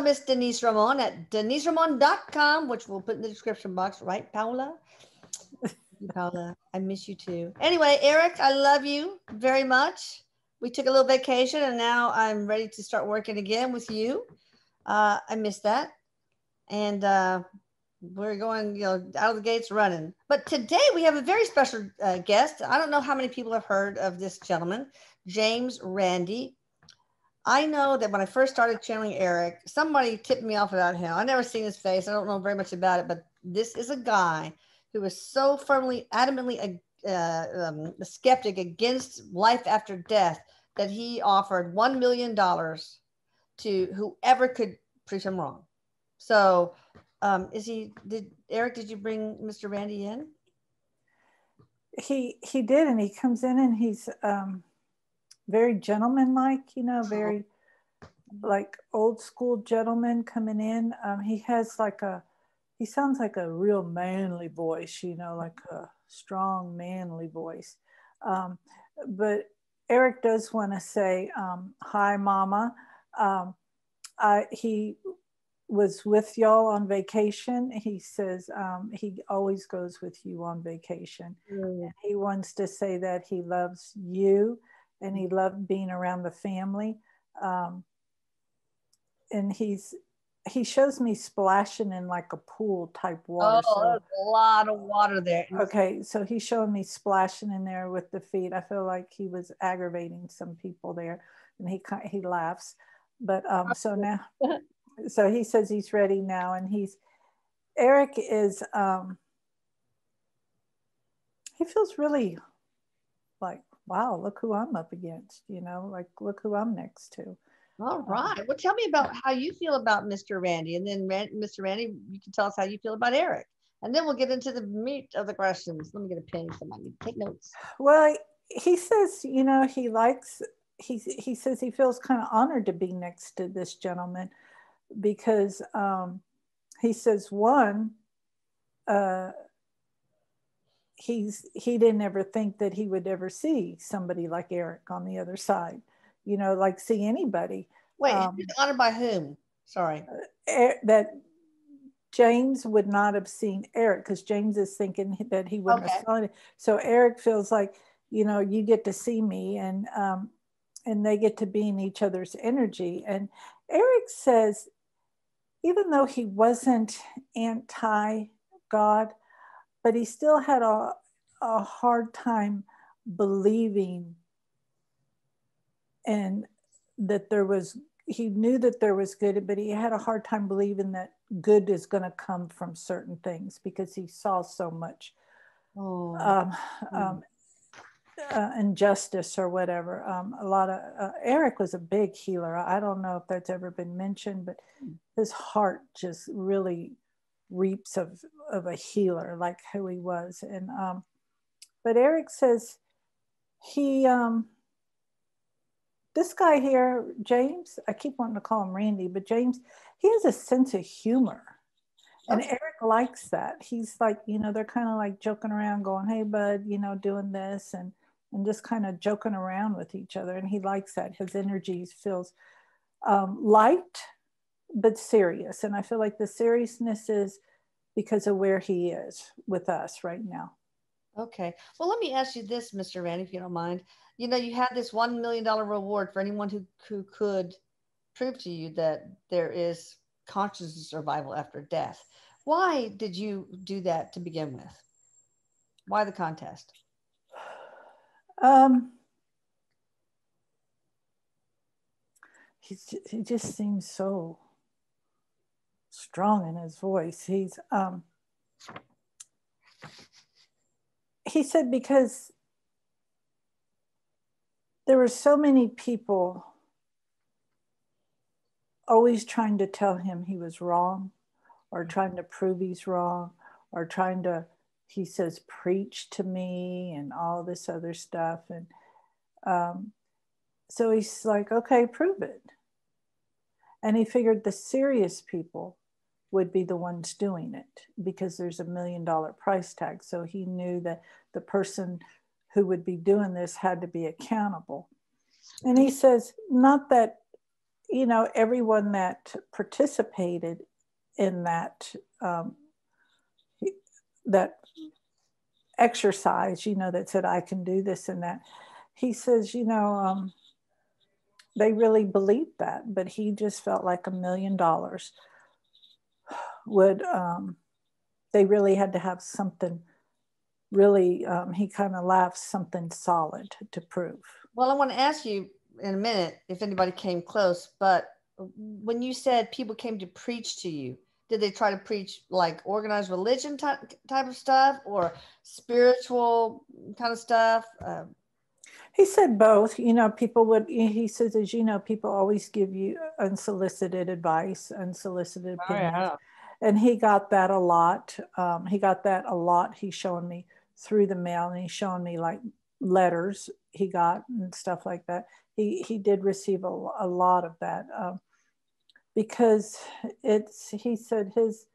Miss Denise Ramon at deniseramon.com, which we'll put in the description box, right, Paula? Paula, I miss you too. Anyway, Erik, I love you very much. We took a little vacation and now I'm ready to start working again with you. Uh, I miss that. And uh, we're going, you know, out of the gates running. But today we have a very special uh, guest. I don't know how many people have heard of this gentleman, James Randi. I know that when I first started channeling Erik, somebody tipped me off about him. I never seen his face. I don't know very much about it, but this is a guy who was so firmly, adamantly uh, um, a skeptic against life after death that he offered $1 million to whoever could prove him wrong. So um, is he, did Erik, did you bring Mr. Randi in? He, he did. And he comes in and he's um, very gentlemanlike, you know, very like old school gentleman coming in. Um, he has like a, he sounds like a real manly voice, you know, like a strong manly voice. Um, but Erik does want to say, um, hi, mama. Um, I, he was with y'all on vacation. He says um, he always goes with you on vacation. Mm. He wants to say that he loves you and he loved being around the family. Um, and he's he shows me splashing in like a pool type water. Oh, so, a lot of water there. Okay, so he's showing me splashing in there with the feet. I feel like he was aggravating some people there, and he he laughs. But um, so now, so he says he's ready now, and he's Erik is um, he feels really like wow, look who I'm up against. You know, like look who I'm next to. All right. Well, tell me about how you feel about Mr. Randi, and then Mr. Randi, you can tell us how you feel about Erik, and then we'll get into the meat of the questions. Let me get a pen. so I Somebody take notes. Well, he says, you know, he likes. He he says he feels kind of honored to be next to this gentleman, because um, he says one. Uh, he's he didn't ever think that he would ever see somebody like Erik on the other side you know, like see anybody. Wait, um, honored by whom? Sorry. Uh, that James would not have seen Erik because James is thinking that he wouldn't okay. have saw it. So Erik feels like, you know, you get to see me and um, and they get to be in each other's energy. And Erik says, even though he wasn't anti God, but he still had a, a hard time believing and that there was he knew that there was good but he had a hard time believing that good is going to come from certain things because he saw so much oh. um, hmm. um, uh, injustice or whatever um, a lot of uh, erik was a big healer i don't know if that's ever been mentioned but hmm. his heart just really reaps of, of a healer like who he was and um, but erik says he um, this guy here, James, I keep wanting to call him Randi, but James, he has a sense of humor. And. Erik likes that. He's like, you know, they're kind of like joking around, going, hey, bud, you know, doing this and and just kind of joking around with each other. And he likes that. His energy feels um, light, but serious. And I feel like the seriousness is because of where he is with us right now. Okay. Well, let me ask you this, Mr. Randi, if you don't mind you know, you had this $1 million reward for anyone who, who could prove to you that there is consciousness survival after death. Why did you do that to begin with? Why the contest? Um, he, he just seems so strong in his voice. He's, um, he said, because there were so many people always trying to tell him he was wrong or trying to prove he's wrong or trying to he says preach to me and all this other stuff. And um, so he's like okay prove it. And he figured the serious people would be the ones doing it because there's a million dollar price tag so he knew that the person who would be doing this had to be accountable. And he says, not that you know, everyone that participated in that um, that exercise, you know, that said I can do this and that. He says, you know, um, they really believed that, but he just felt like a million dollars would. Um, they really had to have something really. Um, he kind of laughs something solid to prove. Well, I want to ask you in a minute if anybody came close, but when you said people came to preach to you, did they try to preach like organized religion type, type of stuff or spiritual kind of stuff? Um, he said both. You know, people would, he says, as you know, people always give you unsolicited advice, unsolicited opinions. Oh, yeah. And he got that a lot. Um, he got that a lot. He's showing me through the mail and he's showing me like letters he got and stuff like that. He, he did receive a, a lot of that. Um, because it's he said his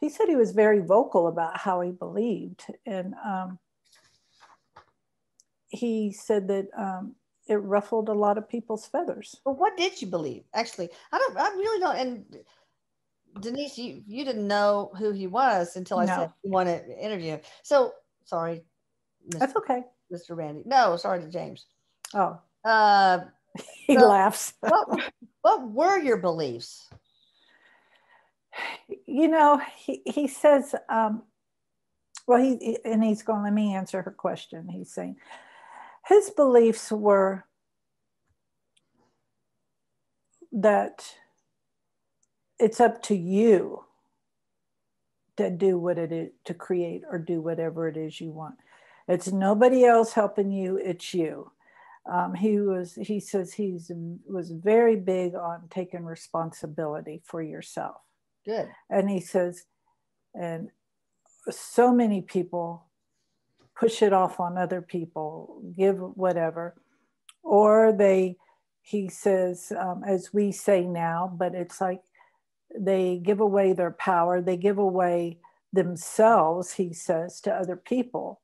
he said he was very vocal about how he believed and um, he said that um, it ruffled a lot of people's feathers well what did you believe actually i don't i really don't and denise you you didn't know who he was until i no. said you want to interview him so sorry Mr. that's okay mr randi no sorry to james oh uh he so laughs what, what were your beliefs? You know, he, he says, um, well, he, and he's going, let me answer her question. He's saying his beliefs were that it's up to you to do what it is to create or do whatever it is you want. It's nobody else helping you, it's you. Um, he was he says he's was very big on taking responsibility for yourself. Good. And he says and so many people push it off on other people give whatever or they he says um, as we say now but it's like they give away their power they give away themselves he says to other people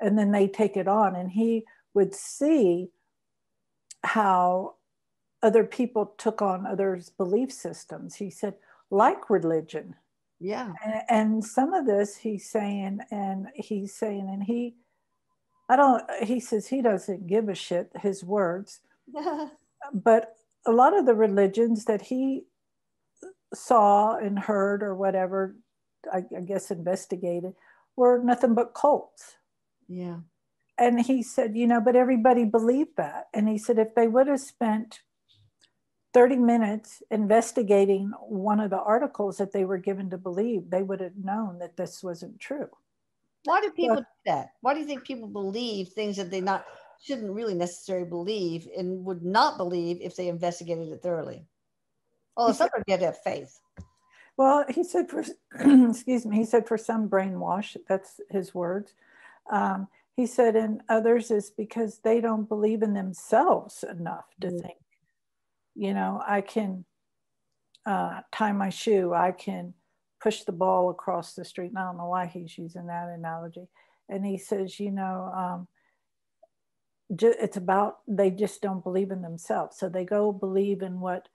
and then they take it on and he would see how other people took on others' belief systems. He said, like religion. Yeah. And, and, some of this he's saying, and he's saying, and he, I don't, he says he doesn't give a shit, his words. but a lot of the religions that he saw and heard or whatever, I, I guess investigated, were nothing but cults. Yeah and he said, you know, but everybody believed that. And he said, if they would have spent 30 minutes investigating one of the articles that they were given to believe, they would have known that this wasn't true. Why do people do that? Why do you think people believe things that they not shouldn't really necessarily believe and would not believe if they investigated it thoroughly? Well, some of you have faith. Well, he said for excuse me, he said for some brainwash. That's his words. Um, he said, and others is because they don't believe in themselves enough to mm-hmm. think, you know, I can uh, tie my shoe, I can push the ball across the street. And I don't know why he's using that analogy. And he says, you know, um, it's about they just don't believe in themselves. So they go believe in what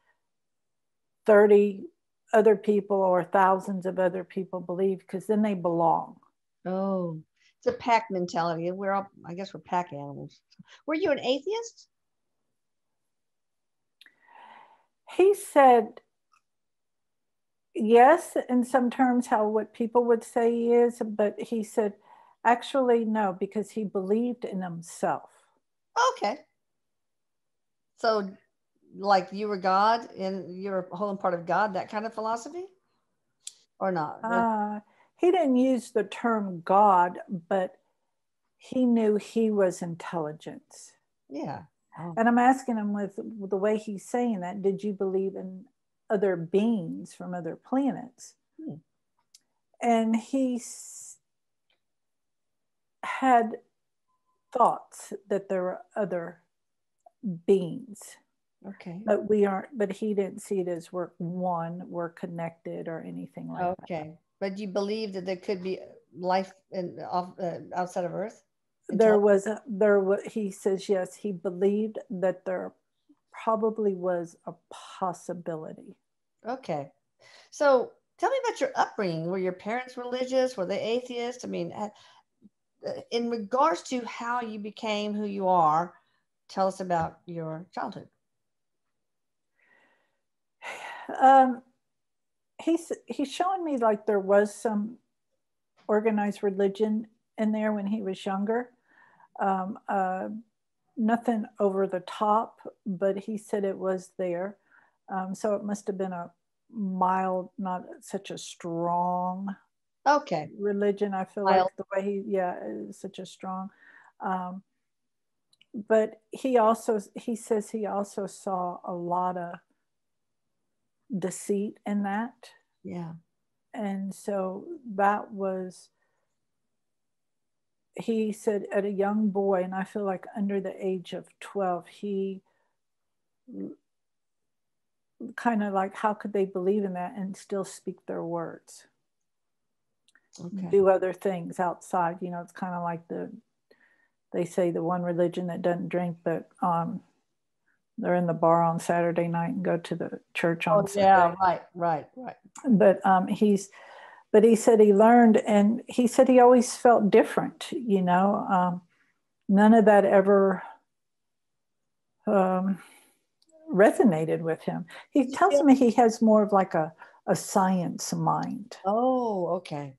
30 other people or thousands of other people believe because then they belong. Oh, it's a pack mentality. We're all, I guess, we're pack animals. Were you an atheist? He said, yes, in some terms, how what people would say he is, but he said, actually, no, because he believed in himself. Okay. So, like you were God and you're a whole and part of God, that kind of philosophy? Or not? Uh, he didn't use the term God, but he knew he was intelligence. Yeah. Oh. And I'm asking him with, with the way he's saying that, did you believe in other beings from other planets? Hmm. And he had thoughts that there were other beings. Okay. But we aren't, but he didn't see it as we're one, we're connected or anything like okay. that. Okay. But you believe that there could be life in off, uh, outside of Earth? There was a, there was he says yes he believed that there probably was a possibility. Okay. So tell me about your upbringing. Were your parents religious? Were they atheists? I mean, uh, in regards to how you became who you are, tell us about your childhood. Um, he's he's showing me like there was some organized religion in there when he was younger. Um, uh, nothing over the top, but he said it was there. Um, so it must have been a mild, not such a strong okay religion. I feel mild. like the way he, yeah, is such a strong. Um, but he also he says he also saw a lot of deceit in that. Yeah. And so that was he said at a young boy, and I feel like under the age of 12, he kind of like, how could they believe in that and still speak their words? Okay. Do other things outside. You know, it's kind of like the, they say the one religion that doesn't drink, but um, they're in the bar on Saturday night and go to the church on oh, Sunday. Yeah, right, right, right. But um, he's, but he said he learned and he said he always felt different you know um, none of that ever um, resonated with him he tells yeah. me he has more of like a, a science mind oh okay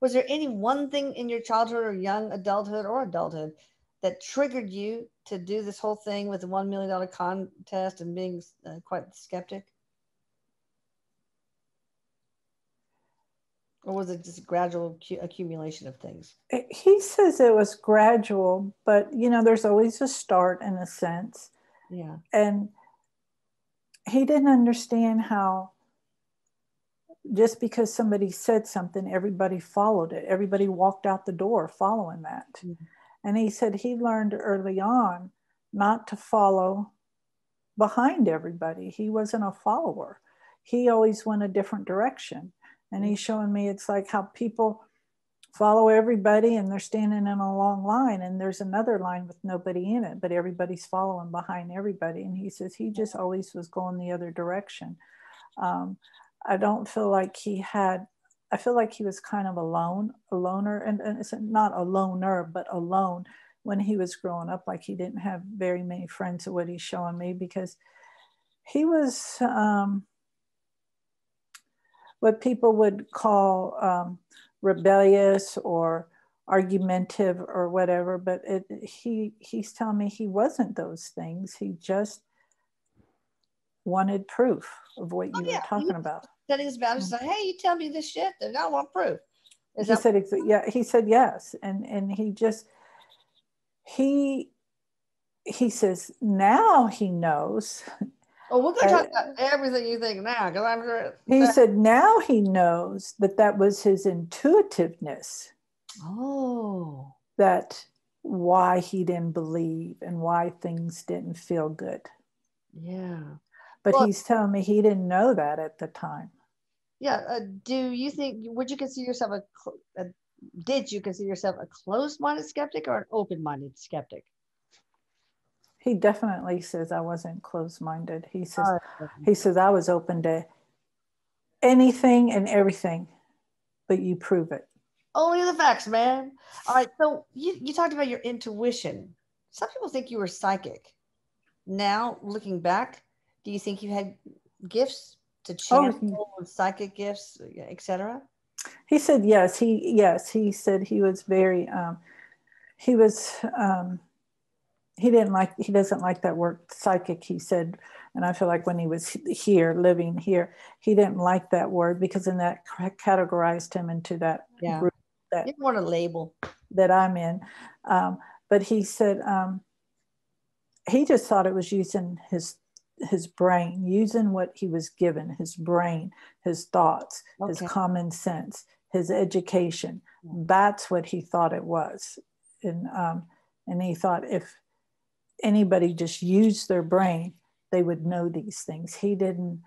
was there any one thing in your childhood or young adulthood or adulthood that triggered you to do this whole thing with the $1 million contest and being uh, quite skeptic? Or was it just gradual accumulation of things? He says it was gradual but you know there's always a start in a sense. Yeah. And he didn't understand how just because somebody said something everybody followed it. Everybody walked out the door following that. Mm-hmm. And he said he learned early on not to follow behind everybody. He wasn't a follower. He always went a different direction. And he's showing me it's like how people follow everybody and they're standing in a long line and there's another line with nobody in it but everybody's following behind everybody. And he says he just always was going the other direction. Um, i don't feel like he had i feel like he was kind of alone a loner and, and it's not a loner but alone when he was growing up. Like he didn't have very many friends of what he's showing me because he was um, what people would call um, rebellious or argumentative or whatever but it, he he's telling me he wasn't those things. He just wanted proof of what oh, you yeah. were talking he about values mm-hmm. hey you tell me this shit then i want proof Is he that- said yeah he said yes and and he just he he says now he knows Oh, we're going to talk about everything you think now, because I'm sure. He said now he knows that that was his intuitiveness. Oh. That why he didn't believe and why things didn't feel good. Yeah. But well, he's telling me he didn't know that at the time. Yeah. Uh, do you think, would you consider yourself a, a did you consider yourself a closed minded skeptic or an open minded skeptic? he definitely says I wasn't closed minded. He says he says I was open to anything and everything, but you prove it. Only the facts, man. All right. So you, you talked about your intuition. Some people think you were psychic. Now, looking back, do you think you had gifts to channel oh, psychic gifts, etc.? He said yes. He yes. He said he was very. Um, he was. Um, he didn't like he doesn't like that word psychic he said and i feel like when he was here living here he didn't like that word because then that categorized him into that yeah. group that you want a label that i'm in um, but he said um, he just thought it was using his his brain using what he was given his brain his thoughts okay. his common sense his education that's what he thought it was and um, and he thought if anybody just used their brain, they would know these things. He didn't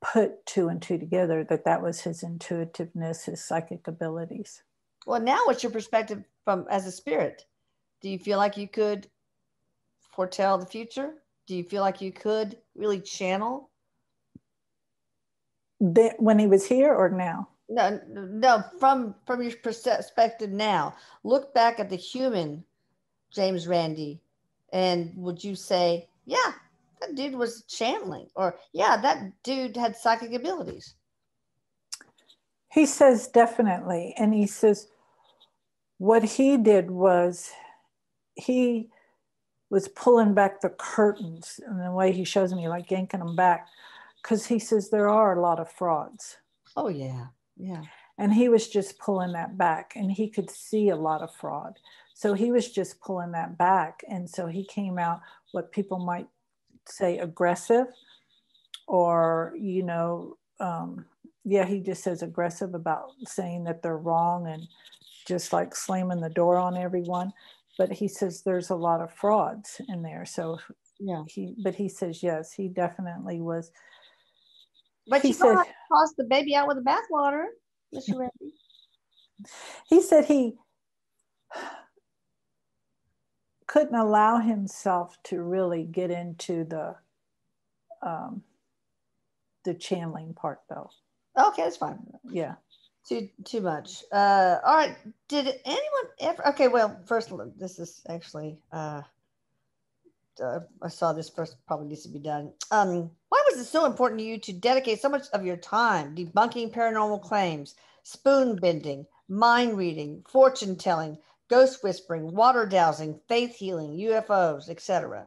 put two and two together that that was his intuitiveness, his psychic abilities. Well, now what's your perspective from as a spirit? Do you feel like you could foretell the future? Do you feel like you could really channel? The, when he was here or now? No, no. From from your perspective now, look back at the human James Randi, and would you say, yeah, that dude was channeling, or yeah, that dude had psychic abilities? He says definitely, and he says what he did was he was pulling back the curtains and the way he shows me like yanking them back because he says there are a lot of frauds. Oh yeah yeah. And he was just pulling that back and he could see a lot of fraud. So he was just pulling that back and so he came out what people might say aggressive or you know um, yeah he just says aggressive about saying that they're wrong and just like slamming the door on everyone but he says there's a lot of frauds in there so yeah. he but he says yes he definitely was. But he said toss the baby out with the bathwater mr he said he couldn't allow himself to really get into the um, the channeling part though. Okay that's fine. Yeah too too much. Uh, all right. Did anyone ever? Okay. Well, first, this is actually. Uh, uh, I saw this first. Probably needs to be done. Um, why was it so important to you to dedicate so much of your time debunking paranormal claims, spoon bending, mind reading, fortune telling, ghost whispering, water dowsing, faith healing, UFOs, etc.?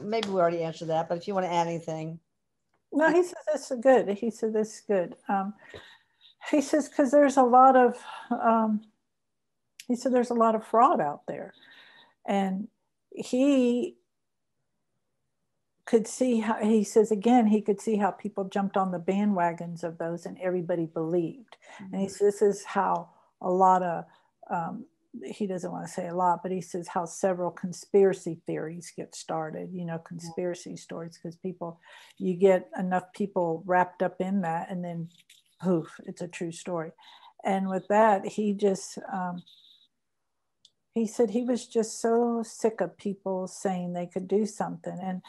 Maybe we already answered that, but if you want to add anything. No, he this is good. He said this is good. Um, he says because there's a lot of um, he said there's a lot of fraud out there. And he could see how he says again he could see how people jumped on the bandwagons of those and everybody believed. Mm-hmm. and he says this is how a lot of um, he doesn't want to say a lot but he says how several conspiracy theories get started you know conspiracy stories because people you get enough people wrapped up in that and then poof, it's a true story. And with that, he just, um, he said he was just so sick of people saying they could do something. And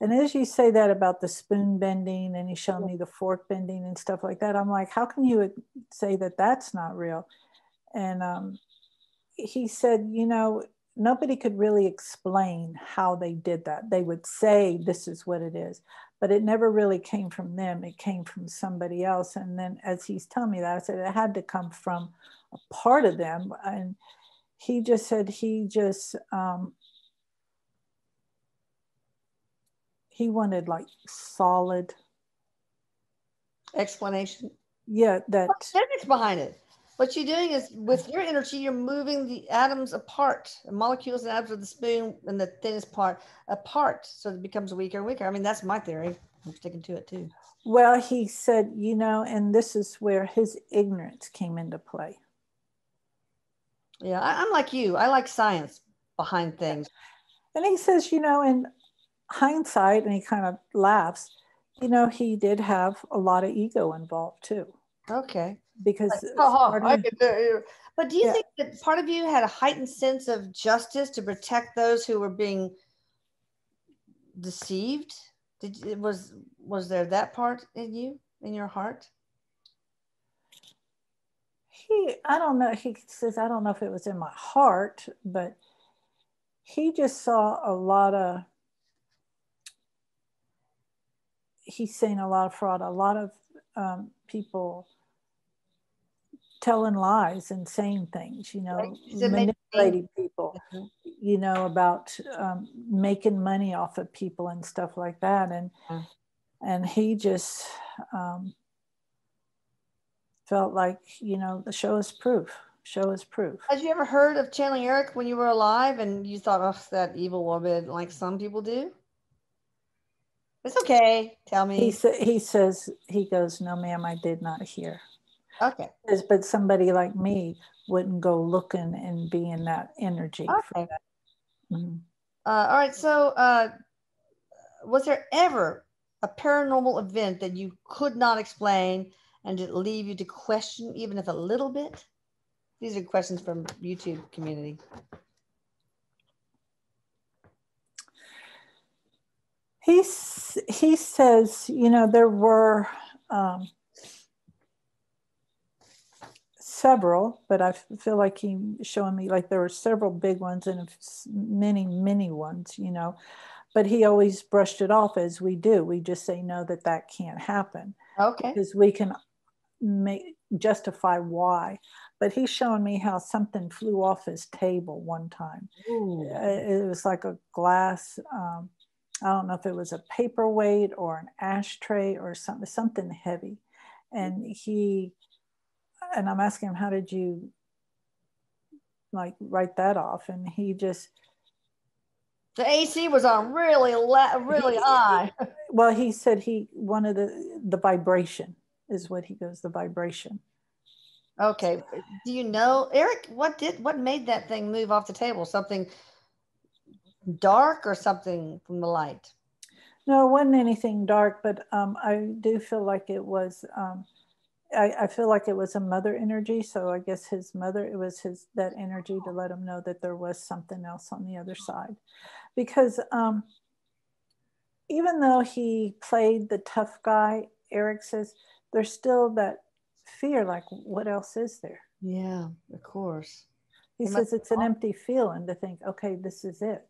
and as you say that about the spoon bending, and he showed me the fork bending and stuff like that, I'm like, how can you say that that's not real? And um, he said, you know, nobody could really explain how they did that. They would say, this is what it is but it never really came from them. It came from somebody else. And then as he's telling me that, I said it had to come from a part of them. And he just said he just um, he wanted like solid explanation. Yeah, that physics behind it. What you're doing is with your energy, you're moving the atoms apart, the molecules and atoms of the spoon and the thinnest part apart, so it becomes weaker and weaker. I mean, that's my theory. I'm sticking to it too. Well, he said, you know, and this is where his ignorance came into play. Yeah, I, am like you. I like science behind things. And he says, you know, in hindsight, and he kind of laughs, you know, he did have a lot of ego involved too. Okay because like, oh, of, but do you yeah. think that part of you had a heightened sense of justice to protect those who were being deceived? Did it was was there that part in you in your heart? He i don't know. He says i don't know if it was in my heart but he just saw a lot of he's saying a lot of fraud. A lot of um, people telling lies and saying things, you know, right. manipulating people, mm-hmm. you know, about um, making money off of people and stuff like that. And mm. and he just um, felt like, you know, the show is proof. Show is proof. Had you ever heard of channeling Erik when you were alive and you thought, oh, that evil woman, like some people do? It's okay. Tell me. He, sa- he says, he goes, no, ma'am, I did not hear. Okay. But somebody like me wouldn't go looking and be in that energy. Okay. That. Mm-hmm. Uh, all right. So, uh, was there ever a paranormal event that you could not explain and did it leave you to question, even if a little bit? These are questions from YouTube community. He's, he says, you know, there were um, several, but I feel like he showing me like there were several big ones and many, many ones, you know. But he always brushed it off as we do. We just say no, that that can't happen. Okay. Because we can make justify why. But he's showing me how something flew off his table one time. Ooh. It was like a glass. Um, I don't know if it was a paperweight or an ashtray or something, something heavy. And he and I'm asking him, how did you like write that off? And he just the AC was on really really he, high. Well, he said he wanted the the vibration is what he goes the vibration. Okay. Do you know, Erik? What did what made that thing move off the table? Something dark or something from the light? No, it wasn't anything dark, but um, I do feel like it was. Um, I, I, feel like it was a mother energy. So I guess his mother, it was his that energy to let him know that there was something else on the other side. Because um, even though he played the tough guy, Erik says there's still that fear like, what else is there? Yeah, of course. He it says it's an empty feeling to think, okay, this is it.